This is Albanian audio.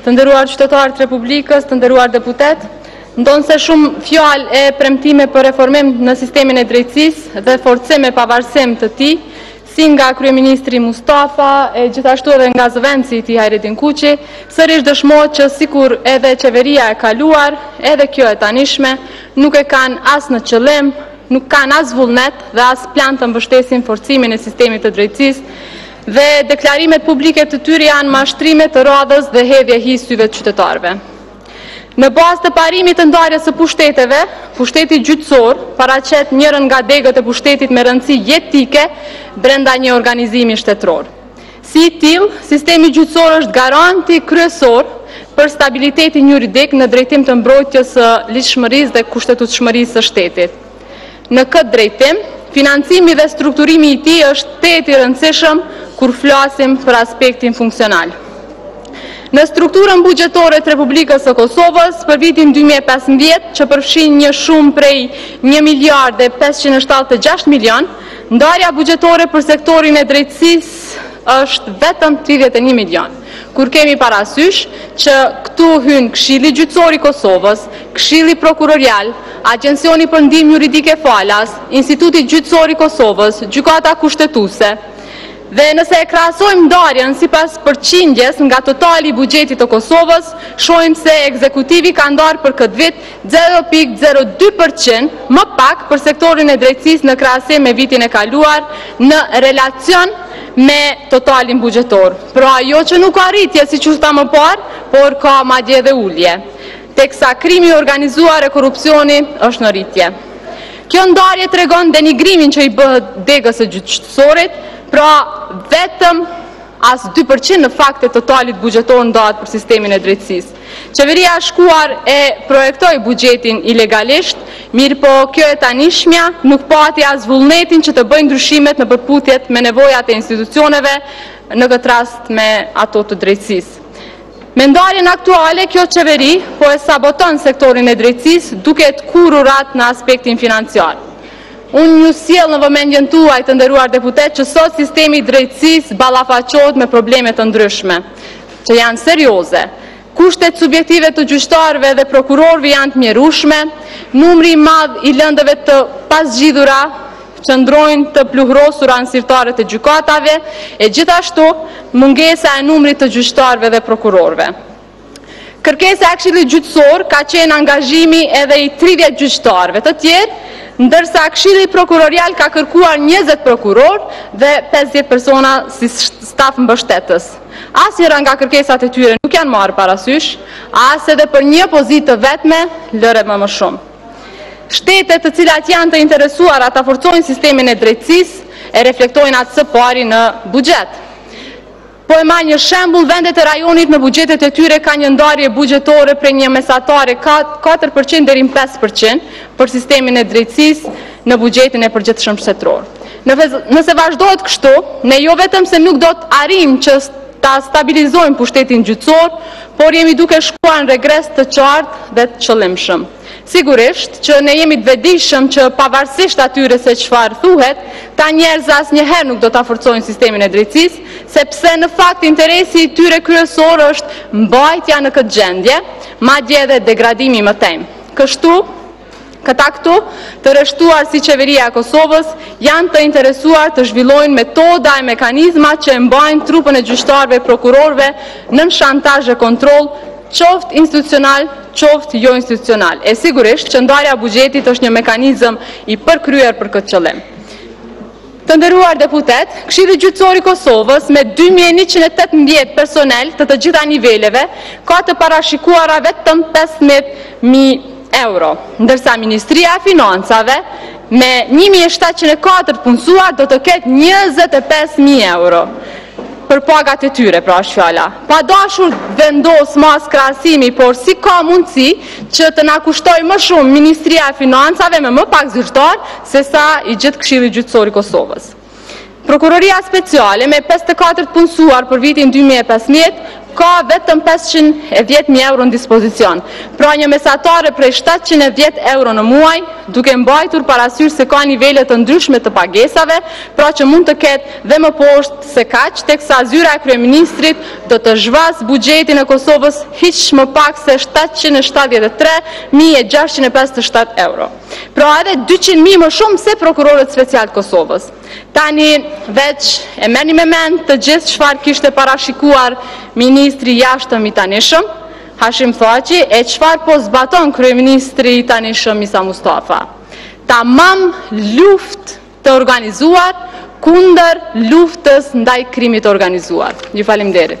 Të nderuar qytetarë të Republikës, të nderuar deputetë, ndonëse shumë fjalë e premtime për reformim në sistemin e drejtësisë dhe forcim e pavarësim të tij, si nga Kryeministri Mustafa e gjithashtu edhe nga zëvendësi i tij Hajredin Kuçi, sërish dëshmohet që sikur edhe qeveria e kaluar, edhe kjo e tanishme, nuk e kanë as në qëllim, Nuk kanë as vullnet dhe as plan të mbështesin forcimin e sistemit të drejtësisë dhe deklarimet publike të tyre janë mashtrime të radhës dhe hedhje hi syve të qytetarëve. Në bazë të parimit të ndarjes së pushteteve, pushteti gjyqësor paraqet njërën nga degët e pushtetit me rëndësi jetike brenda një organizimi shtetëror. Si i tillë, sistemi gjyqësor është garanti kryesor për stabilitetin juridik në drejtim të mbrojtjes së ligjshmërisë dhe kushtetutshmërisë së shtetit. Në këtë drejtim, financimi dhe strukturimi i tij është tejet i rëndësishëm kur flasim për aspektin funksional. Në strukturën buxhetore të Republikës së Kosovës për vitin dy mijë e pesëmbëdhjetë, që përfshin një shumë prej një miliard dhe pesëqind e shtatëdhjetë e gjashtë milion, Ndarja buxhetore për sektorin e drejtësisë është vetëm tridhjetë e një milionë, kur kemi parasysh që këtu hyn Këshilli Gjyqësor i Kosovës, Këshilli Prokurorial, Agjencioni për Ndihmë Juridike Falas, Instituti Gjyqësor i Kosovës, Gjykata Kushtetuese. Dhe nëse e krahasojmë ndarjen sipas përqindjes nga totali i buxhetit të Kosovës, shohim se ekzekutivi ka ndarë për këtë vit zero pikë zero dy për qind më pak për sektorin e drejtësisë në krahasim me vitin e kaluar në relacion me totalin buxhetor. Pra, jo që nuk ka rritje, siç u tha më parë, por ka madje edhe ulje, teksa krimi i organizuar e korrupsioni është në rritje. Kjo ndarje tregon denigrimin që i bëhet degës së gjyqësorit, pra vetëm as dy për qind në fakt e totalit buxhetor ndahet për sistemin e drejtësisë. Qeveria e shkuar e projektoi buxhetin ilegalisht, mirëpo kjo e tanishmja nuk pati as vullnetin që të bëjë ndryshimet në përputhje me nevojat e institucioneve, në këtë rast me ato të drejtësisë. Me ndarjen aktuale kjo qeveri po e saboton sektorin e drejtësisë duke e tkurrur atë në aspektin financiar. Unë ju sjell në vëmendjen tuaj të nderuar deputetë që sot sistemi i drejtësisë ballafaqohet me probleme të ndryshme. që janë serioze, kushtet subjektive të gjyqtarëve dhe prokurorëve janë të mjerueshme, numri i madh i lëndëve të pazgjidhura qëndrojnë të pluhrosura në sirtarët e gjykatave e gjithashtu mungesa e numrit të gjyqtarëve dhe prokurorëve. Kërkesa e Këshillit Gjyqësor ka qenë angazhimi edhe i tridhjetë gjyqtarëve të tjerë, ndërsa Këshilli Prokurorial ka kërkuar njëzet prokurorë dhe pesëdhjetë persona si staf mbështetës. Asnjëra nga kërkesat e tyre nuk janë marrë parasysh, as edhe për një pozitë të vetme, lëre më më shumë. Shtetet të cilat janë të interesuara ta forcojnë sistemin e drejtësisë e reflektojnë atë së pari në buxhet. Po e marr një shembull, vendet e rajonit në buxhetet e tyre ka një ndarje buxhetore prej një mesatare 4% deri 5% për sistemin e drejtësisë në buxhetin e përgjithshëm shtetëror. Nëse vazhdohet kështu, ne jo vetëm se nuk do të arrijmë që ta stabilizojmë pushtetin gjyqësor, por jemi duke shkuar në regres të qartë dhe të qëllimshëm. Sigurisht që ne jemi të vedijshëm që pavarësisht atyre se çfarë thuhet, këta njerëz asnjëherë nuk do ta forcojnë sistemin e drejtësisë, sepse në fakt interesi i tyre kryesor është mbajtja në këtë gjendje, madje dhe degradimi më tej. Kështu, Këta këtu, të rreshtuar si Qeveria e Kosovës, janë të interesuar të zhvillojnë metoda e mekanizma që e mbajnë trupën e gjyqtarëve e prokurorëve nën shantazh e kontroll, qoftë institucional, qoftë joinstitucional. E sigurisht që ndarja e buxhetit është një mekanizëm i përkryer për këtë qëllim. Të nderuar deputetë, Këshilli Gjyqësor i Kosovës me dy mijë e njëqind e tetëmbëdhjetë personel të të gjitha niveleve ka të parashikuara vetëm pesëmbëdhjetë mijë euro, ndërsa Ministria e Financave me një mijë e shtatëqind e katër punësuar do të ketë njëzet e pesë mijë euro për pagat e tyre, pra është fjala. Pa dashur vendos masë krahasimi, por si ka mundësi Që të na kushtojë më shumë Ministria e Financave me më pak zyrtarë se sa i gjithë Këshilli Gjyqësor i Kosovës. Prokuroria Speciale me pesëdhjetë e katër të punësuar për vitin dy mijë e pesëmbëdhjetë ka vetëm pesëqind e dhjetë mijë euro në dispozicion, pra një mesatare prej shtatëqind e dhjetë euro në muaj, duke mbajtur parasyrë se ka nivele të ndryshme të pagesave, pra që mund të ketë dhe më poshtë se kaq, teksa zyra e kryeministrit do të zhvatë buxhetin e Kosovës hiç më pak se shtatëqind e shtatëdhjetë e tre mijë e gjashtëqind e pesëdhjetë e shtatë euro. Pra edhe dyqind mijë më shumë se prokurorët specialë të Kosovës. Tani veç e merrni me mend të gjithë çfarë kishte parashikuar ministri i Jashtëm i tanishëm, Hashim Thaçi, e çfarë po zbaton kryeministri i tanishëm Isa Mustafa. Tamam luftë të organizuar kundër luftës ndaj krimit të organizuar. Ju faleminderit.